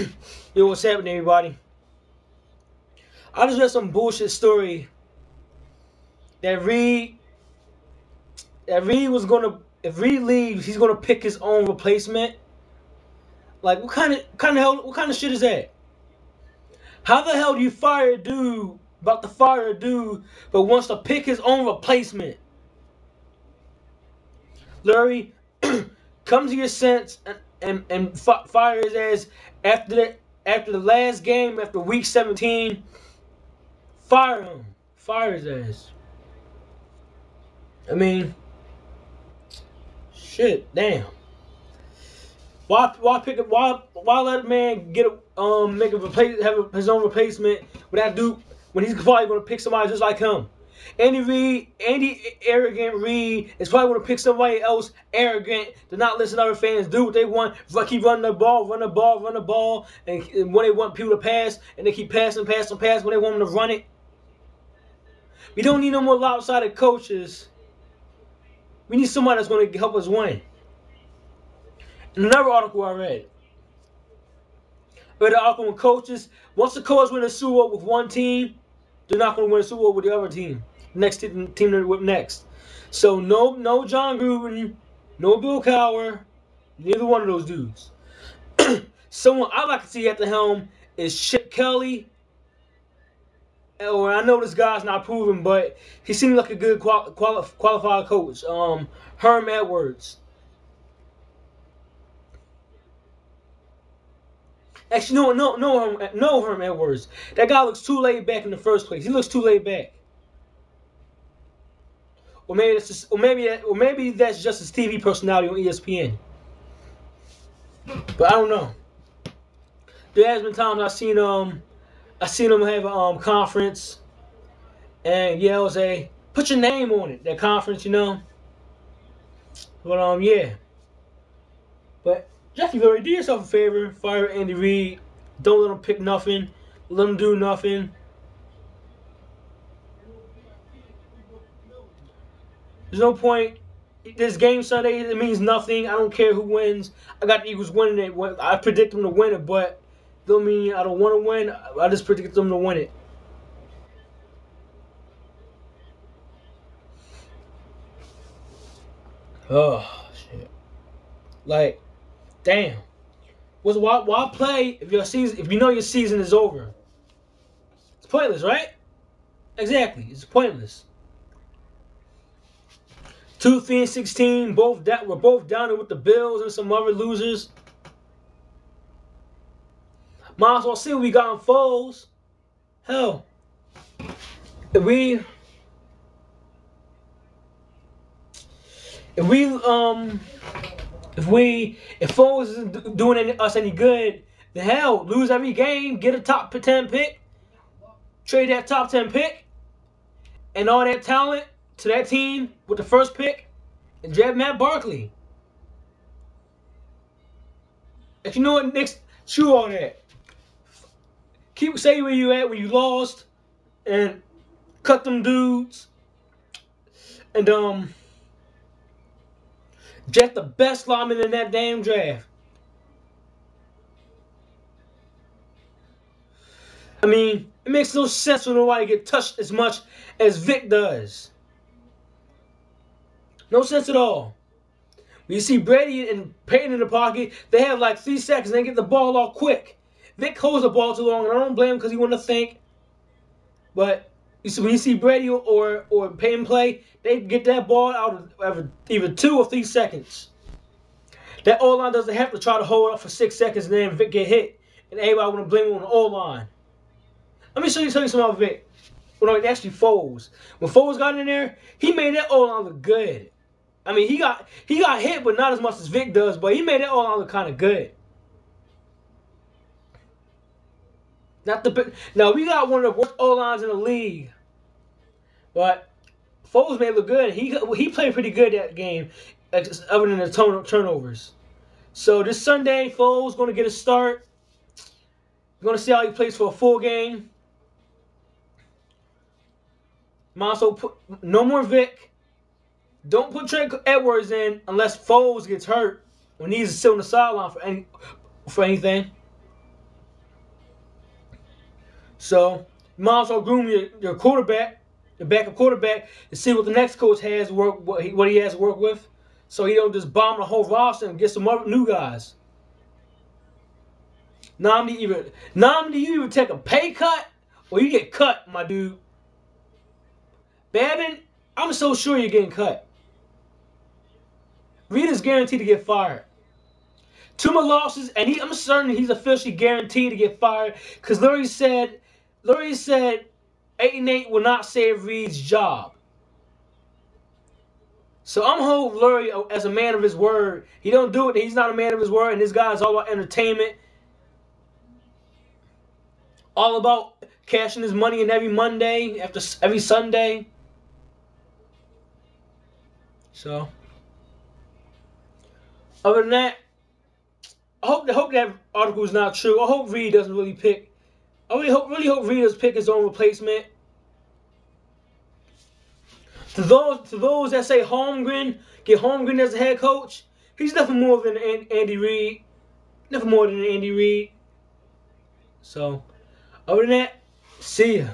Yo, what's happening, everybody? I just read some bullshit story that Reid that Reid was gonna if Reid leaves, he's gonna pick his own replacement. Like what kind of kind of hell what kind of shit is that? How the hell do you fire a dude about to fire a dude but wants to pick his own replacement? Larry, come to your sense and and, and fire his ass after the after the last game after week 17. Fire him. Fire his ass. I mean, shit, damn. Why why pick up why why let a man get a um make a replace have a, his own replacement when that dude when he's probably gonna pick somebody just like him. Andy Reid, Andy arrogant Reid is probably gonna pick somebody else arrogant to not listen to other fans do what they want. Keep running the ball, run the ball, run the ball, and, and when they want people to pass, and they keep passing, passing, passing when they want them to run it. We don't need no more lopsided coaches. We need somebody that's going to help us win. In another article I read, I read article coaches. Once the coach win a Super Bowl with one team, they're not going to win a Super Bowl with the other team. Next team, team they're next. So no, no Jon Gruden, no Bill Cowher, neither one of those dudes. Someone I like to see at the helm is Chip Kelly or I know this guy's not proven, but he seems like a good quali- quali- qualified coach. Um, Herm Edwards. Actually, no, no, no, no, Herm Edwards. That guy looks too laid back in the first place. He looks too laid back. Or maybe that's just, or maybe, or maybe that's just his TV personality on ESPN. But I don't know. There has been times I've seen um I seen them have a um, conference, and was a put your name on it. That conference, you know. But um, yeah. But Jeffrey Lurie, do yourself a favor. Fire Andy Reid. Don't let him pick nothing. Let him do nothing. There's no point. This game Sunday, it means nothing. I don't care who wins. I got the Eagles winning it. I predict them to win it, but don't mean I don't want to win. I just predict them to win it. Oh shit! Like, damn. Was why why play if your season if you know your season is over? It's pointless, right? Exactly. It's pointless. Two, three, and sixteen. Both that we're both down with the Bills and some other losers. Might as well see what we got in Foles. Hell, if we if we um if we if Foles isn't doing any, us any good, the hell lose every game, get a top ten pick, trade that top ten pick, and all that talent to that team with the first pick, and draft Matt Barkley. If you know what, next chew on that keep say where you at when you lost and cut them dudes and um just the best lineman in that damn draft. I mean, it makes no sense for nobody get touched as much as Vick does. No sense at all. When you see Brady and Peyton in the pocket, they have like three seconds and they get the ball off quick. Vick holds the ball too long, and I don't blame him because he want to think. But you see, when you see Brady or or Payne play, they get that ball out of either two or three seconds. That O line doesn't have to try to hold up for six seconds and then Vick get hit, and everybody want to blame him on the O line. Let me show you, tell you something about Vick. Well, no, actually Foles. When Foles got in there, he made that O line look good. I mean, he got he got hit, but not as much as Vick does. But he made it all look kind of good. Not the now we got one of the worst O lines in the league, but Foles may look good. He he played pretty good that game, other than the turnovers. So this Sunday, Foles going to get a start. We're going to see how he plays for a full game. Put no more Vick. Don't put Trent Edwards in unless Foles gets hurt when he's still on the sideline for any for anything. So you might as well groom your, your quarterback, your backup quarterback, to see what the next coach has work what he, what he has to work with, so he don't just bomb the whole roster and get some other new guys. Nnamdi either Nnamdi, you either take a pay cut or you get cut, my dude. Babin, I'm so sure you're getting cut. Reid is guaranteed to get fired. Two more losses, and he, I'm certain he's officially guaranteed to get fired because Lurie said, Lurie said, eight and eight will not save Reid's job. So I'm hoping Lurie, as a man of his word, he don't do it. He's not a man of his word, and this guy is all about entertainment, all about cashing his money in every Monday, after every Sunday. So, other than that, I hope, I hope that article is not true. I hope Reid doesn't really pick. I really hope, really hope Reid does pick his own replacement. To those, to those that say Holmgren, get Holmgren as a head coach, he's nothing more than Andy Reid. Nothing more than Andy Reid. So, other than that, see ya.